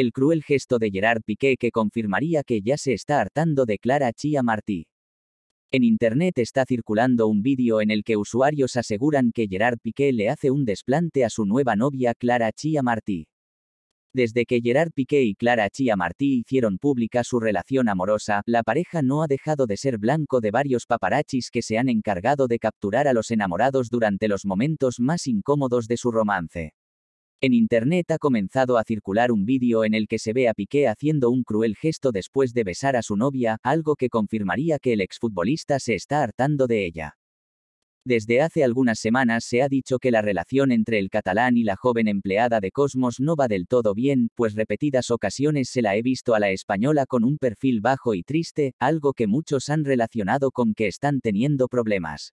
El cruel gesto de Gerard Piqué que confirmaría que ya se está hartando de Clara Chia Martí. En Internet está circulando un vídeo en el que usuarios aseguran que Gerard Piqué le hace un desplante a su nueva novia Clara Chia Martí. Desde que Gerard Piqué y Clara Chia Martí hicieron pública su relación amorosa, la pareja no ha dejado de ser blanco de varios paparachis que se han encargado de capturar a los enamorados durante los momentos más incómodos de su romance. En Internet ha comenzado a circular un vídeo en el que se ve a Piqué haciendo un cruel gesto después de besar a su novia, algo que confirmaría que el exfutbolista se está hartando de ella. Desde hace algunas semanas se ha dicho que la relación entre el catalán y la joven empleada de Cosmos no va del todo bien, pues repetidas ocasiones se la he visto a la española con un perfil bajo y triste, algo que muchos han relacionado con que están teniendo problemas.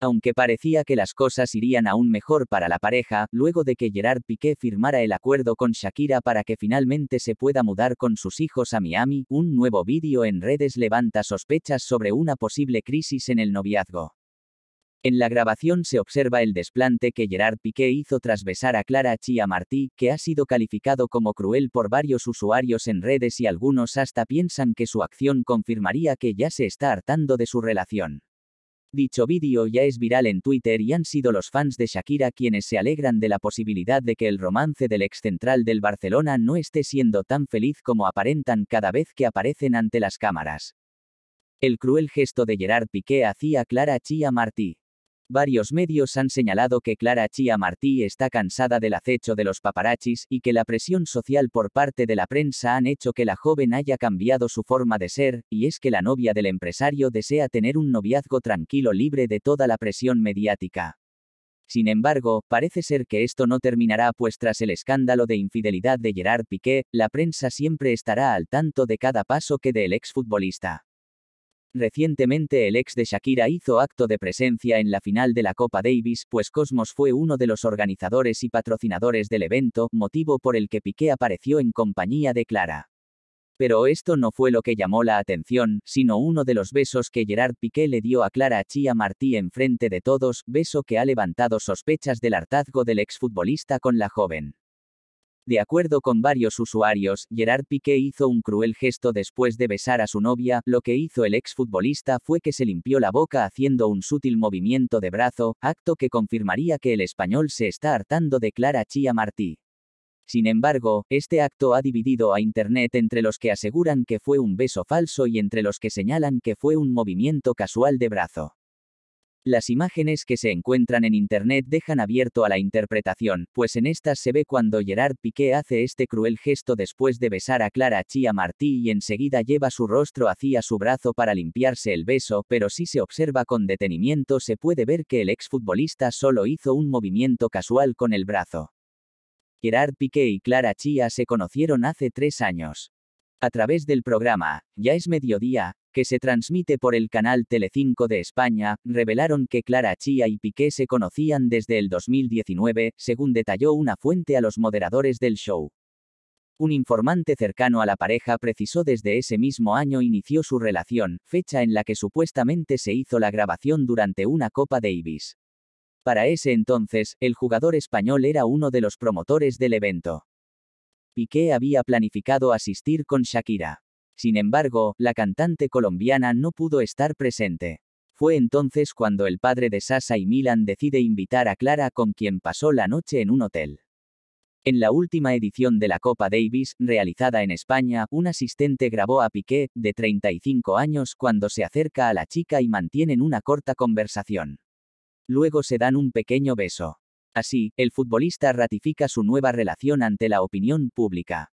Aunque parecía que las cosas irían aún mejor para la pareja, luego de que Gerard Piqué firmara el acuerdo con Shakira para que finalmente se pueda mudar con sus hijos a Miami, un nuevo vídeo en redes levanta sospechas sobre una posible crisis en el noviazgo. En la grabación se observa el desplante que Gerard Piqué hizo tras besar a Clara Chia Martí, que ha sido calificado como cruel por varios usuarios en redes y algunos hasta piensan que su acción confirmaría que ya se está hartando de su relación. Dicho vídeo ya es viral en Twitter y han sido los fans de Shakira quienes se alegran de la posibilidad de que el romance del ex central del Barcelona no esté siendo tan feliz como aparentan cada vez que aparecen ante las cámaras. El cruel gesto de Gerard Piqué hacía Clara Chia Martí. Varios medios han señalado que Clara Chia Martí está cansada del acecho de los paparachis y que la presión social por parte de la prensa han hecho que la joven haya cambiado su forma de ser, y es que la novia del empresario desea tener un noviazgo tranquilo libre de toda la presión mediática. Sin embargo, parece ser que esto no terminará pues tras el escándalo de infidelidad de Gerard Piqué, la prensa siempre estará al tanto de cada paso que dé el exfutbolista. Recientemente el ex de Shakira hizo acto de presencia en la final de la Copa Davis, pues Cosmos fue uno de los organizadores y patrocinadores del evento, motivo por el que Piqué apareció en compañía de Clara. Pero esto no fue lo que llamó la atención, sino uno de los besos que Gerard Piqué le dio a Clara Chia Martí en frente de todos, beso que ha levantado sospechas del hartazgo del exfutbolista con la joven. De acuerdo con varios usuarios, Gerard Piqué hizo un cruel gesto después de besar a su novia, lo que hizo el exfutbolista fue que se limpió la boca haciendo un sutil movimiento de brazo, acto que confirmaría que el español se está hartando de Clara Chia Martí. Sin embargo, este acto ha dividido a Internet entre los que aseguran que fue un beso falso y entre los que señalan que fue un movimiento casual de brazo. Las imágenes que se encuentran en Internet dejan abierto a la interpretación, pues en estas se ve cuando Gerard Piqué hace este cruel gesto después de besar a Clara Chia Martí y enseguida lleva su rostro hacia su brazo para limpiarse el beso, pero si se observa con detenimiento se puede ver que el exfutbolista solo hizo un movimiento casual con el brazo. Gerard Piqué y Clara Chia se conocieron hace tres años. A través del programa, Ya es mediodía, que se transmite por el canal Telecinco de España, revelaron que Clara Chía y Piqué se conocían desde el 2019, según detalló una fuente a los moderadores del show. Un informante cercano a la pareja precisó desde ese mismo año inició su relación, fecha en la que supuestamente se hizo la grabación durante una Copa Davis. Para ese entonces, el jugador español era uno de los promotores del evento. Piqué había planificado asistir con Shakira. Sin embargo, la cantante colombiana no pudo estar presente. Fue entonces cuando el padre de Sasa y Milan decide invitar a Clara con quien pasó la noche en un hotel. En la última edición de la Copa Davis, realizada en España, un asistente grabó a Piqué, de 35 años, cuando se acerca a la chica y mantienen una corta conversación. Luego se dan un pequeño beso. Así, el futbolista ratifica su nueva relación ante la opinión pública.